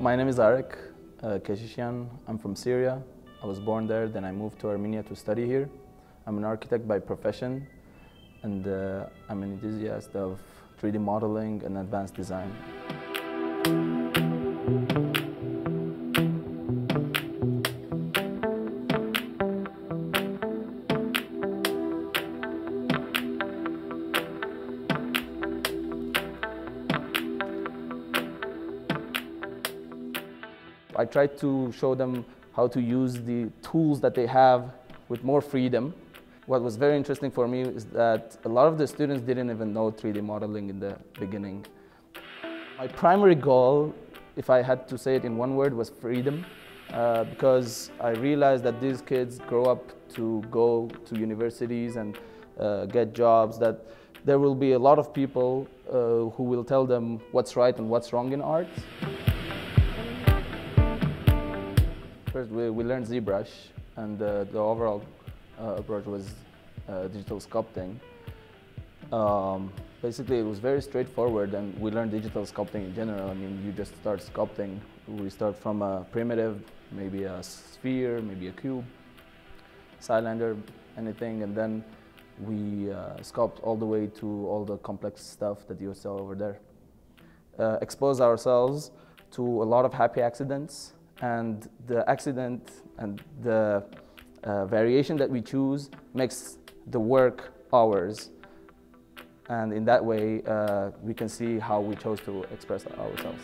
My name is Arek uh, Keshishian. I'm from Syria. I was born there, then I moved to Armenia to study here. I'm an architect by profession, and uh, I'm an enthusiast of 3D modeling and advanced design. I tried to show them how to use the tools that they have with more freedom. What was very interesting for me is that a lot of the students didn't even know 3D modeling in the beginning. My primary goal, if I had to say it in one word, was freedom. Uh, because I realized that these kids grow up to go to universities and uh, get jobs, that there will be a lot of people uh, who will tell them what's right and what's wrong in art. First, we, we learned ZBrush, and uh, the overall uh, approach was uh, digital sculpting. Um, basically, it was very straightforward, and we learned digital sculpting in general. I mean, you just start sculpting. We start from a primitive, maybe a sphere, maybe a cube, cylinder, anything, and then we uh, sculpt all the way to all the complex stuff that you saw over there. Uh, expose ourselves to a lot of happy accidents, and the accident and the uh, variation that we choose makes the work ours. And in that way, uh, we can see how we chose to express ourselves.